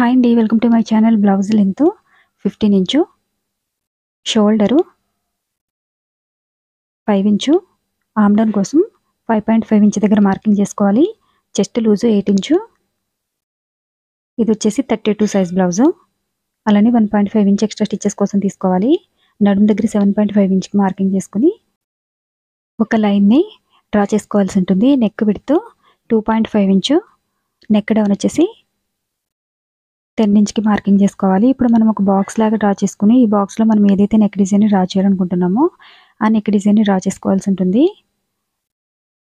Hi అండి welcome to my channel blouse length fifteen inch shoulder five inch arm down కోసం five point five inch దగ్గర marking చేసుకోవాలి. Chest loose eight inch ఇది వచ్చేసి thirty two size blouse అలానే one point five inch extra stitches కోసం తీసుకోవాలి. నడుము దగ్గర సెవెన్ పాయింట్ ఫైవ్ ఇంచ్కి మార్కింగ్ చేసుకుని ఒక లైన్ని డ్రా చేసుకోవాల్సి ఉంటుంది. Neck విడుతూ two point five inch neck down వచ్చేసి టెన్ ఇంచ్కి మార్కింగ్ చేసుకోవాలి. ఇప్పుడు మనం ఒక బాక్స్ లాగా డ్రా చేసుకుని ఈ బాక్స్లో మనం ఏదైతే నెక్ డిజైన్ డ్రా చేయాలనుకుంటున్నామో ఆ నెక్ డిజైన్ని డ్రా చేసుకోవాల్సి ఉంటుంది.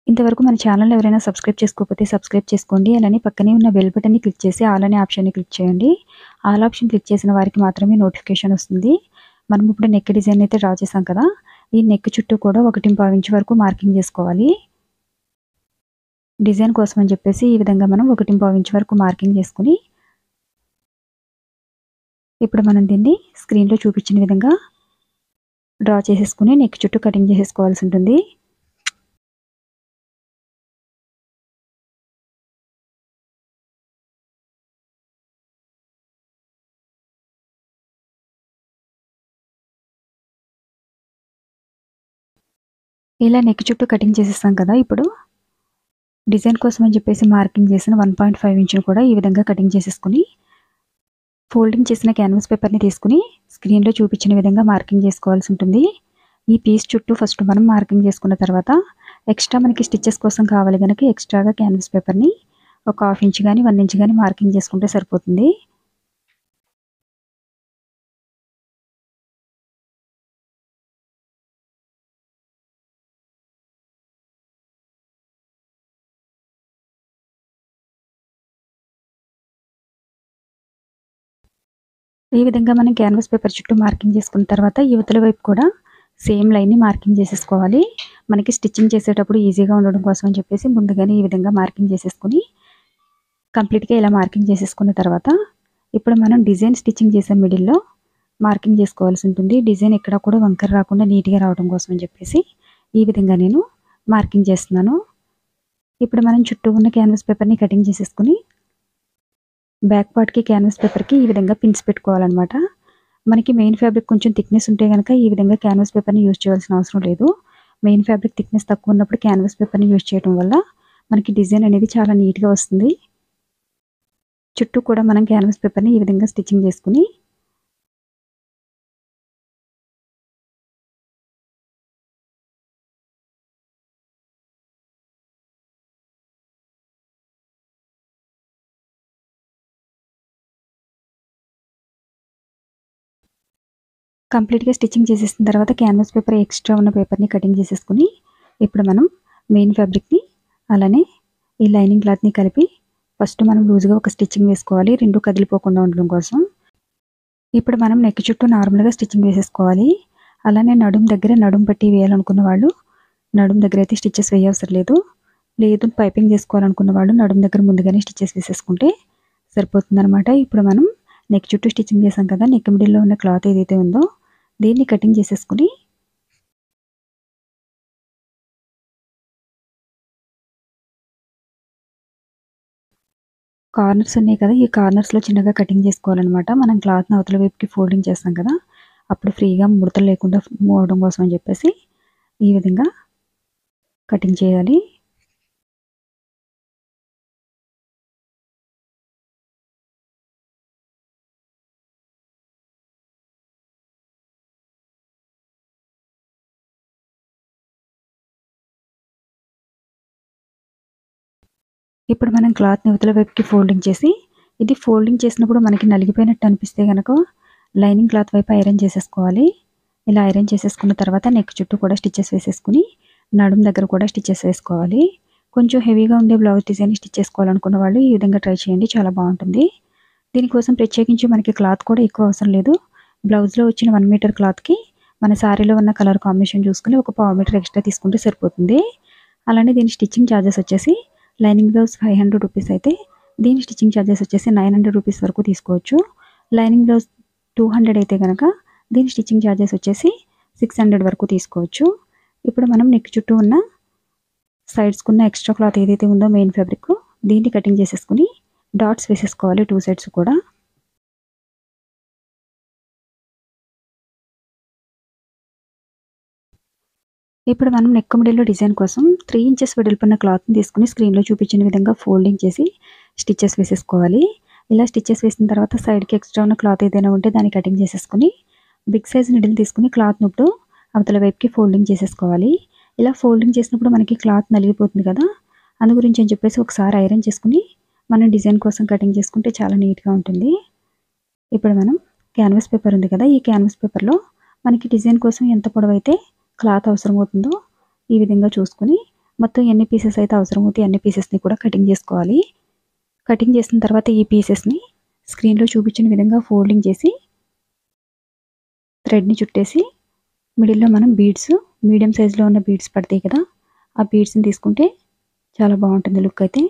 ఇంతవరకు మన ఛానల్ ఎవరైనా సబ్స్క్రైబ్ చేసుకోకపోతే సబ్స్క్రైబ్ చేసుకోండి. అలానే పక్కనే ఉన్న బెల్ బటన్ని క్లిక్ చేసి ఆల్ అనే ఆప్షన్ని క్లిక్ చేయండి. ఆల్ ఆప్షన్ క్లిక్ చేసిన వారికి మాత్రమే నోటిఫికేషన్ వస్తుంది. మనం ఇప్పుడు నెక్ డిజైన్ అయితే డ్రా చేసాం కదా ఈ నెక్ చుట్టూ కూడా ఒకటి ఇంచ్ వరకు మార్కింగ్ చేసుకోవాలి. డిజైన్ కోసం అని చెప్పేసి ఈ విధంగా మనం ఒకటి ఇంచ్ వరకు మార్కింగ్ చేసుకుని ఇప్పుడు మనం దీన్ని స్క్రీన్లో చూపించిన విధంగా డ్రా చేసేసుకుని నెక్ చుట్టూ కటింగ్ చేసేసుకోవాల్సి ఉంటుంది. ఇలా నెక్ చుట్టూ కటింగ్ చేసేస్తాం కదా ఇప్పుడు. డిజైన్ కోసం అని చెప్పేసి మార్కింగ్ చేసిన వన్ పాయింట్ ఫైవ్ ఇంచును కూడా ఈ విధంగా కటింగ్ చేసేసుకుని ఫోల్డింగ్ చేసిన క్యాన్వాస్ పేపర్ని తీసుకుని స్క్రీన్లో చూపించిన విధంగా మార్కింగ్ చేసుకోవాల్సి ఉంటుంది. ఈ పీస్ చుట్టూ ఫస్ట్ మనం మార్కింగ్ చేసుకున్న తర్వాత ఎక్స్ట్రా మనకి స్టిచ్చెస్ కోసం కావాలి కనుక ఎక్స్ట్రాగా క్యాన్వాస్ పేపర్ని ఒక హాఫ్ ఇంచ్ కానీ వన్ ఇంచ్ కానీ మార్కింగ్ చేసుకుంటే సరిపోతుంది. ఈ విధంగా మనం క్యాన్వాస్ పేపర్ చుట్టూ మార్కింగ్ చేసుకున్న తర్వాత యువతల వైపు కూడా సేమ్ లైన్ని మార్కింగ్ చేసేసుకోవాలి. మనకి స్టిచ్చింగ్ చేసేటప్పుడు ఈజీగా ఉండడం కోసం అని చెప్పేసి ముందుగానే ఈ విధంగా మార్కింగ్ చేసేసుకుని కంప్లీట్గా ఇలా మార్కింగ్ చేసేసుకున్న తర్వాత ఇప్పుడు మనం డిజైన్ స్టిచ్చింగ్ చేసే మిడిల్లో మార్కింగ్ చేసుకోవాల్సి ఉంటుంది. డిజైన్ ఎక్కడ కూడా వంకర రాకుండా నీట్గా రావడం కోసం అని చెప్పేసి ఈ విధంగా నేను మార్కింగ్ చేస్తున్నాను. ఇప్పుడు మనం చుట్టూ ఉన్న క్యాన్వాస్ పేపర్ని కటింగ్ చేసేసుకుని బ్యాక్ పార్ట్కి క్యాన్వాస్ పేపర్కి ఈ విధంగా పిన్స్ పెట్టుకోవాలన్నమాట. మనకి మెయిన్ ఫ్యాబ్రిక్ కొంచెం థిక్నెస్ ఉంటే కనుక ఈ విధంగా క్యాన్వాస్ పేపర్ని యూజ్ చేయాల్సిన అవసరం లేదు. మెయిన్ ఫ్యాబ్రిక్ థిక్నెస్ తక్కువ ఉన్నప్పుడు క్యాన్వాస్ పేపర్ని యూజ్ చేయడం వల్ల మనకి డిజైన్ అనేది చాలా నీట్గా వస్తుంది. చుట్టూ కూడా మనం క్యాన్వాస్ పేపర్ని ఈ విధంగా స్టిచ్చింగ్ చేసుకుని కంప్లీట్గా స్టిచ్చింగ్ చేసేసిన తర్వాత క్యాన్వాస్ పేపర్ ఎక్స్ట్రా ఉన్న పేపర్ని కటింగ్ చేసేసుకుని ఇప్పుడు మనం మెయిన్ ఫ్యాబ్రిక్ని అలానే ఈ లైనింగ్ క్లాత్ని కలిపి ఫస్ట్ మనం లూజ్గా ఒక స్టిచ్చింగ్ వేసుకోవాలి. రెండు కదిలిపోకుండా ఉండడం కోసం. ఇప్పుడు మనం నెక్ చుట్టూ నార్మల్గా స్టిచ్చింగ్ వేసేసుకోవాలి. అలానే నడుం దగ్గర నడుం పట్టి వేయాలనుకున్న వాళ్ళు నడుం దగ్గర అయితే స్టిచ్చెస్ వేయవసరం లేదు. లేదు పైపింగ్ చేసుకోవాలనుకున్న వాళ్ళు నడుం దగ్గర ముందుగానే స్టిచ్చెస్ వేసేసుకుంటే సరిపోతుంది ఇప్పుడు మనం నెక్ చుట్టూ స్టిచ్చింగ్ చేసాం కదా నెక్ మిడిల్లో ఉన్న క్లాత్ ఏదైతే ఉందో దీన్ని కటింగ్ చేసేసుకుని కార్నర్స్ ఉన్నాయి కదా ఈ కార్నర్స్లో చిన్నగా కటింగ్ చేసుకోవాలన్నమాట. మనం క్లాత్ని అవతల వైపుకి ఫోల్డింగ్ చేస్తాం కదా అప్పుడు ఫ్రీగా ముడతలు లేకుండా మూవ్ అవడం కోసం అని చెప్పేసి ఈ విధంగా కటింగ్ చేయాలి. ఇప్పుడు మనం క్లాత్ నివతల వైపుకి ఫోల్డింగ్ చేసి ఇది ఫోల్డింగ్ చేసినప్పుడు మనకి నలిగిపోయినట్టు అనిపిస్తే కనుక లైనింగ్ క్లాత్ వైపు ఐరన్ చేసేసుకోవాలి. ఇలా ఐరన్ చేసేసుకున్న తర్వాత నెక్ చుట్టూ కూడా స్టిచ్చెస్ వేసేసుకుని నడుం దగ్గర కూడా స్టిచ్చెస్ వేసుకోవాలి. కొంచెం హెవీగా ఉండే బ్లౌజ్ డిజైన్ స్టిచ్ చేసుకోవాలనుకున్న వాళ్ళు ఈ విధంగా ట్రై చేయండి చాలా బాగుంటుంది. దీనికోసం ప్రత్యేకించి మనకి క్లాత్ కూడా ఎక్కువ అవసరం లేదు. బ్లౌజ్లో వచ్చిన వన్ మీటర్ క్లాత్కి మన శారీలో ఉన్న కలర్ కాంబినేషన్ చూసుకుని ఒక పావు మీటర్ ఎక్స్ట్రా తీసుకుంటే సరిపోతుంది. అలానే దీని స్టిచ్చింగ్ ఛార్జెస్ వచ్చేసి lining blouse five hundred rupees అయితే దీని స్టిచ్చింగ్ ఛార్జెస్ వచ్చేసి నైన్ హండ్రెడ్ రూపీస్ వరకు తీసుకోవచ్చు. లైనింగ్ బ్లౌజ్ టూ హండ్రెడ్ అయితే కనుక దీని స్టిచ్చింగ్ ఛార్జెస్ వచ్చేసి సిక్స్ హండ్రెడ్ వరకు తీసుకోవచ్చు. ఇప్పుడు మనం నెక్ చుట్టూ ఉన్న సైడ్స్కున్న ఎక్స్ట్రా క్లాత్ ఏదైతే ఉందో మెయిన్ ఫ్యాబ్రిక్ దీన్ని కటింగ్ చేసేసుకుని డాట్స్ వేసేసుకోవాలి టూ సైడ్స్ కూడా. ఇప్పుడు మనం నెక్ మిడిల్లో డిజైన్ కోసం త్రీ ఇంచెస్ వెడల్పున్న క్లాత్ని తీసుకుని స్క్రీన్లో చూపించిన విధంగా ఫోల్డింగ్ చేసి స్టిచ్చెస్ వేసేసుకోవాలి. ఇలా స్టిచ్చెస్ వేసిన తర్వాత సైడ్కి ఎక్స్ట్రా ఉన్న క్లాత్ ఏదైనా ఉంటే దాన్ని కటింగ్ చేసేసుకుని బిగ్ సైజ్ నిడిల్ తీసుకుని క్లాత్ ఇప్పుడు అవతల వైపుకి ఫోల్డింగ్ చేసేసుకోవాలి. ఇలా ఫోల్డింగ్ చేసినప్పుడు మనకి క్లాత్ నలిగిపోతుంది కదా? అందు గురించి అని చెప్పేసి ఒకసారి ఐరన్ చేసుకుని మనం డిజైన్ కోసం కటింగ్ చేసుకుంటే చాలా నీట్గా ఉంటుంది. ఇప్పుడు మనం క్యాన్వాస్ పేపర్ ఉంది కదా? ఈ క్యాన్వాస్ పేపర్లో మనకి డిజైన్ కోసం ఎంత పొడవైతే క్లాత్ అవసరం అవుతుందో ఈ విధంగా చూసుకొని మొత్తం ఎన్ని పీసెస్ అయితే అవసరం అవుతాయి అన్ని పీసెస్ని కూడా కటింగ్ చేసుకోవాలి. కటింగ్ చేసిన తర్వాత ఈ పీసెస్ని స్క్రీన్లో చూపించిన విధంగా ఫోల్డింగ్ చేసి థ్రెడ్ని చుట్టేసి మిడిల్లో మనం బీడ్స్ మీడియం సైజులో ఉన్న బీడ్స్ పడతాయి కదా ఆ బీడ్స్ని తీసుకుంటే చాలా బాగుంటుంది లుక్ అయితే.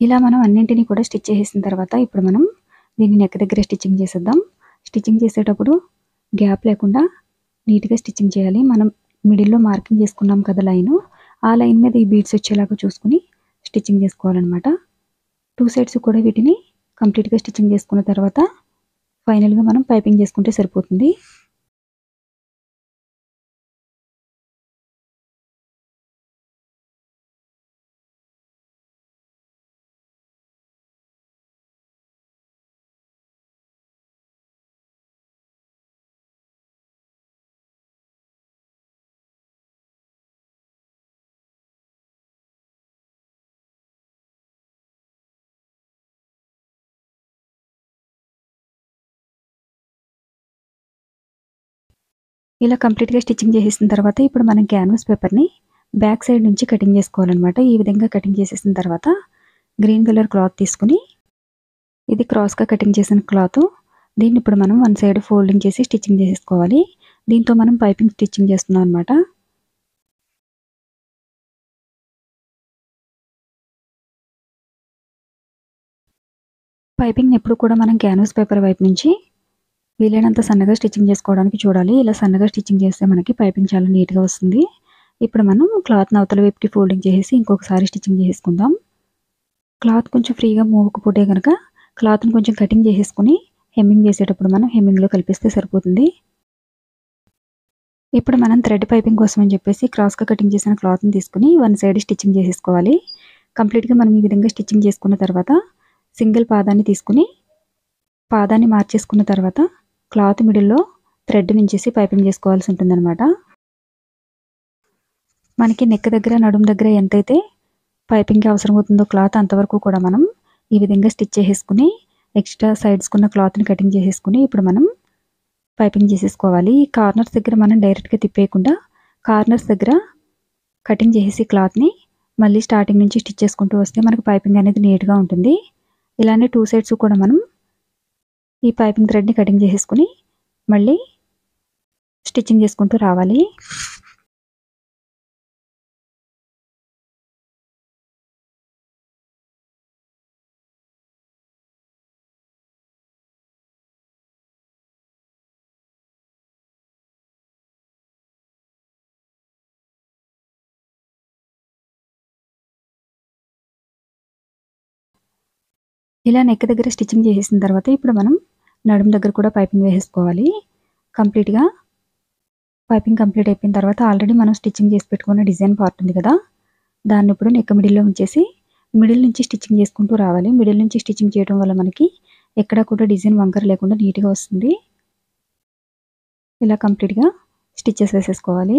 ఇలా మనం అన్నింటినీ కూడా స్టిచ్ చేసేసిన తర్వాత ఇప్పుడు మనం దీన్ని నెక్ దగ్గర స్టిచ్చింగ్ చేసేద్దాం. స్టిచ్చింగ్ చేసేటప్పుడు గ్యాప్ లేకుండా నీట్గా స్టిచ్చింగ్ చేయాలి. మనం మిడిల్లో మార్కింగ్ చేసుకున్నాం కదా లైన్. ఆ లైన్ మీద ఈ బీడ్స్ వచ్చేలాగా చూసుకుని స్టిచ్చింగ్ చేసుకోవాలన్నమాట. టూ సైడ్స్ కూడా వీటిని కంప్లీట్గా స్టిచ్చింగ్ చేసుకున్న తర్వాత ఫైనల్గా మనం పైపింగ్ చేసుకుంటే సరిపోతుంది. ఇలా కంప్లీట్గా స్టిచ్చింగ్ చేసేసిన తర్వాత ఇప్పుడు మనం క్యాన్వాస్ పేపర్ని బ్యాక్ సైడ్ నుంచి కటింగ్ చేసుకోవాలన్నమాట. ఈ విధంగా కటింగ్ చేసేసిన తర్వాత గ్రీన్ కలర్ క్లాత్ తీసుకుని ఇది క్రాస్గా కటింగ్ చేసిన క్లాత్. దీన్ని ఇప్పుడు మనం వన్ సైడ్ ఫోల్డింగ్ చేసి స్టిచ్చింగ్ చేసేసుకోవాలి. దీంతో మనం పైపింగ్ స్టిచ్చింగ్ చేస్తున్నాం అనమాట పైపింగ్ ఎప్పుడు కూడా మనం క్యాన్వాస్ పేపర్ వైపు నుంచి వీలైనంత సన్నగా స్టిచ్చింగ్ చేసుకోవడానికి చూడాలి. ఇలా సన్నగా స్టిచ్చింగ్ చేస్తే మనకి పైపింగ్ చాలా నీట్గా వస్తుంది. ఇప్పుడు మనం క్లాత్ని అవతల వైపుకి ఫోల్డింగ్ చేసి ఇంకొకసారి స్టిచ్చింగ్ చేసుకుందాం క్లాత్ కొంచెం ఫ్రీగా మూవకపోతే కనుక క్లాత్ని కొంచెం కటింగ్ చేసేసుకుని హెమ్మింగ్ చేసేటప్పుడు మనం హెమ్మింగ్లో కలిపిస్తే సరిపోతుంది. ఇప్పుడు మనం థ్రెడ్ పైపింగ్ కోసం అని చెప్పేసి క్రాస్గా కటింగ్ చేసిన క్లాత్ని తీసుకుని వన్ సైడ్ స్టిచ్చింగ్ చేసేసుకోవాలి. కంప్లీట్గా మనం ఈ విధంగా స్టిచ్చింగ్ చేసుకున్న తర్వాత సింగిల్ పాదాన్ని తీసుకుని పాదాన్ని మార్చేసుకున్న తర్వాత క్లాత్ మిడిల్లో థ్రెడ్ నుంచేసి పైపింగ్ చేసుకోవాల్సి ఉంటుందన్నమాట. మనకి నెక్ దగ్గర నడుము దగ్గర ఎంతైతే పైపింగ్కి అవసరం అవుతుందో క్లాత్ అంతవరకు కూడా మనం ఈ విధంగా స్టిచ్ చేసేసుకుని ఎక్స్ట్రా సైడ్స్కున్న క్లాత్ని కటింగ్ చేసేసుకుని ఇప్పుడు మనం పైపింగ్ చేసేసుకోవాలి. ఈ కార్నర్స్ దగ్గర మనం డైరెక్ట్గా తిప్పేయకుండా కార్నర్స్ దగ్గర కటింగ్ చేసేసి క్లాత్ని మళ్ళీ స్టార్టింగ్ నుంచి స్టిచ్ చేసుకుంటూ వస్తే మనకు పైపింగ్ అనేది నీట్గా ఉంటుంది. ఇలానే టూ సైడ్స్ కూడా మనం ఈ పైపింగ్ థ్రెడ్ని కటింగ్ చేసేసుకుని మళ్ళీ స్టిచ్చింగ్ చేసుకుంటూ రావాలి. ఇలా నెక్ దగ్గర స్టిచ్చింగ్ చేసేసిన తర్వాత ఇప్పుడు మనం నడుము దగ్గర కూడా పైపింగ్ వేసేసుకోవాలి. కంప్లీట్గా పైపింగ్ కంప్లీట్ అయిపోయిన తర్వాత ఆల్రెడీ మనం స్టిచ్చింగ్ చేసి పెట్టుకున్న డిజైన్ పార్ట్ ఉంది కదా. దాన్ని ఇప్పుడు నెక్క మిడిల్లో ఉంచేసి మిడిల్ నుంచి స్టిచ్చింగ్ చేసుకుంటూ రావాలి. మిడిల్ నుంచి స్టిచ్చింగ్ చేయడం వల్ల మనకి ఎక్కడా కూడా డిజైన్ వంకర లేకుండా నీట్గా వస్తుంది. ఇలా కంప్లీట్గా స్టిచ్చెస్ వేసేసుకోవాలి.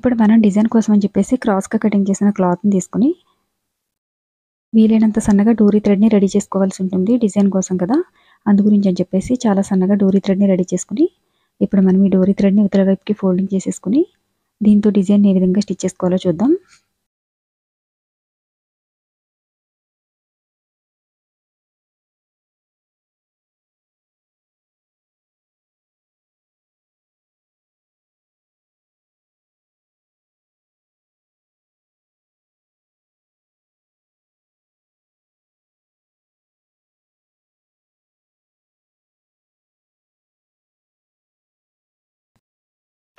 ఇప్పుడు మనం డిజైన్ కోసం అని చెప్పేసి క్రాస్గా కటింగ్ చేసిన క్లాత్ని తీసుకుని వీలైనంత సన్నగా డోరీ థ్రెడ్ని రెడీ చేసుకోవాల్సి ఉంటుంది డిజైన్ కోసం కదా. అందు గురించి అని చెప్పేసి చాలా సన్నగా డోరీ థ్రెడ్ని రెడీ చేసుకుని ఇప్పుడు మనం ఈ డోరీ థ్రెడ్ని ఉత్తర వైపుకి ఫోల్డింగ్ చేసేసుకుని దీంతో డిజైన్ ఏ విధంగా స్టిచ్ చేసుకోవాలో చూద్దాం.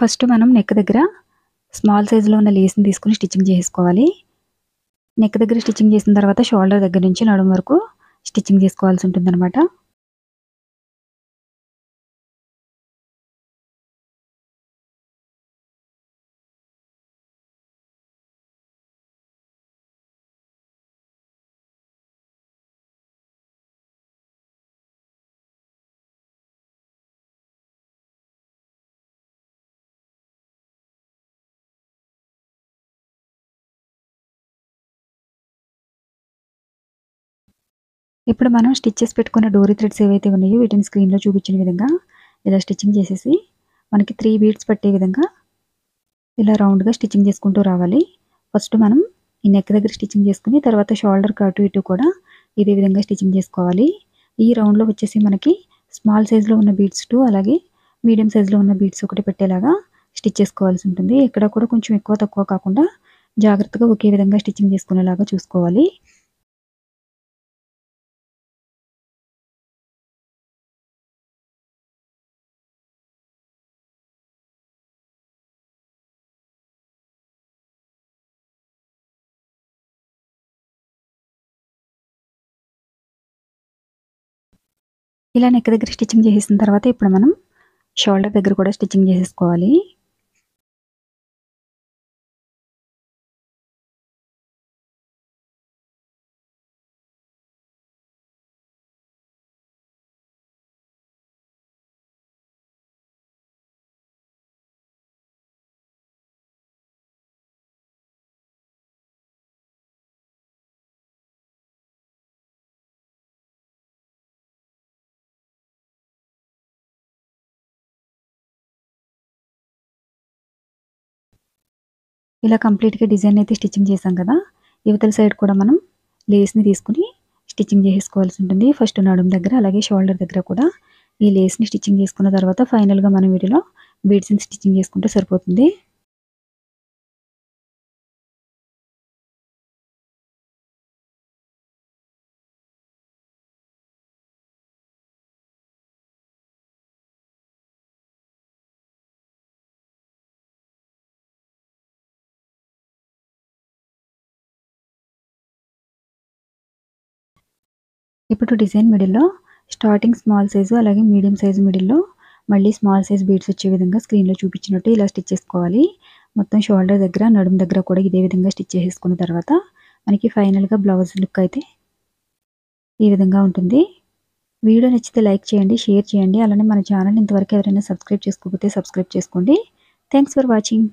ఫస్ట్ మనం నెక్ దగ్గర స్మాల్ సైజులో ఉన్న లేస్ని తీసుకుని స్టిచ్చింగ్ చేసుకోవాలి. నెక్ దగ్గర స్టిచ్చింగ్ చేసిన తర్వాత షోల్డర్ దగ్గర నుంచి నడుము వరకు స్టిచ్చింగ్ చేసుకోవాల్సి ఉంటుందన్నమాట. ఇప్పుడు మనం స్టిచ్చెస్ పెట్టుకున్న డోరీ థ్రెడ్స్ ఏవైతే ఉన్నాయో వీటిని స్క్రీన్లో చూపించిన విధంగా ఇలా స్టిచ్చింగ్ చేసేసి మనకి త్రీ బీడ్స్ పట్టే విధంగా ఇలా రౌండ్గా స్టిచ్చింగ్ చేసుకుంటూ రావాలి. ఫస్ట్ మనం ఈ నెక్ దగ్గర స్టిచ్చింగ్ చేసుకుని తర్వాత షోల్డర్ అటు ఇటు కూడా ఇదే విధంగా స్టిచ్చింగ్ చేసుకోవాలి. ఈ రౌండ్లో వచ్చేసి మనకి స్మాల్ సైజులో ఉన్న బీడ్స్ టూ అలాగే మీడియం సైజులో ఉన్న బీడ్స్ ఒకటి పెట్టేలాగా స్టిచ్ చేసుకోవాల్సి ఉంటుంది. ఇక్కడ కూడా కొంచెం ఎక్కువ తక్కువ కాకుండా జాగ్రత్తగా ఒకే విధంగా స్టిచ్చింగ్ చేసుకునేలాగా చూసుకోవాలి. ఇలా నెక్ దగ్గర స్టిచ్చింగ్ చేసేసిన తర్వాత ఇప్పుడు మనం షోల్డర్ దగ్గర కూడా స్టిచ్చింగ్ చేసేసుకోవాలి. ఇలా కంప్లీట్గా డిజైన్ అయితే స్టిచ్చింగ్ చేసాం కదా యువతల సైడ్ కూడా మనం లేస్ని తీసుకుని స్టిచ్చింగ్ చేసుకోవాల్సి ఉంటుంది. ఫస్ట్ నడుం దగ్గర అలాగే షోల్డర్ దగ్గర కూడా ఈ లేస్ని స్టిచ్చింగ్ చేసుకున్న తర్వాత ఫైనల్గా మనం వీటిలో బీడ్స్ని స్టిచ్చింగ్ చేసుకుంటే సరిపోతుంది. ఇప్పుడు డిజైన్ మిడిల్లో స్టార్టింగ్ స్మాల్ సైజు అలాగే మీడియం సైజు మిడిల్లో మళ్ళీ స్మాల్ సైజ్ బీడ్స్ వచ్చే విధంగా స్క్రీన్లో చూపించినట్టు ఇలా స్టిచ్ చేసుకోవాలి. మొత్తం షోల్డర్ దగ్గర నడుము దగ్గర కూడా ఇదే విధంగా స్టిచ్ చేసుకున్న తర్వాత మనకి ఫైనల్గా బ్లౌజ్ లుక్ అయితే ఈ విధంగా ఉంటుంది. వీడియో నచ్చితే లైక్ చేయండి షేర్ చేయండి. అలానే మన ఛానల్ ఇంతవరకు ఎవరైనా సబ్స్క్రైబ్ చేసుకోకపోతే సబ్స్క్రైబ్ చేసుకోండి. Thanks for watching.